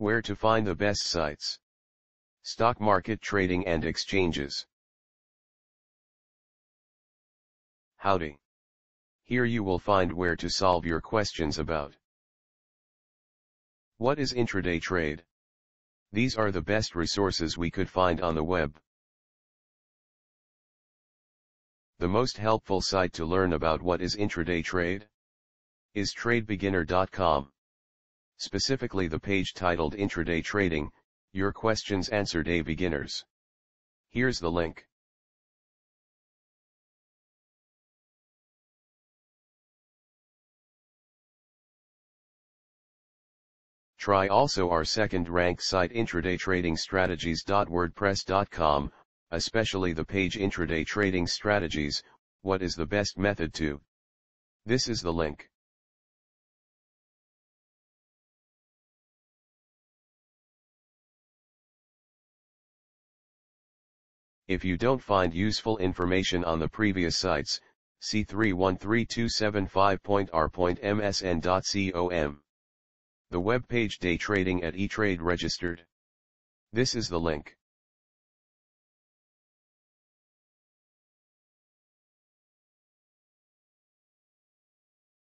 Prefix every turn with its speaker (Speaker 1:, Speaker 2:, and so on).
Speaker 1: Where to find the best sites. Stock market trading and exchanges. Howdy. Here you will find where to solve your questions about. What is intraday trade? These are the best resources we could find on the web. The most helpful site to learn about what is intraday trade is tradebeginner.com. Specifically the page titled Intraday Trading, Your Questions Answered A Beginners. Here's the link. Try also our second rank site intradaytradingstrategies.wordpress.com, especially the page Intraday Trading Strategies, what is the best method to? This is the link. If you don't find useful information on the previous sites, see 313275.r.msn.com. The web page Day Trading at eTrade registered. This is the link.